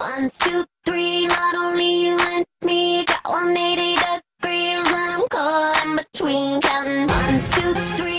One, two, three, not only you and me. Got 180 degrees and I'm caught in between. Counting. One, two, three.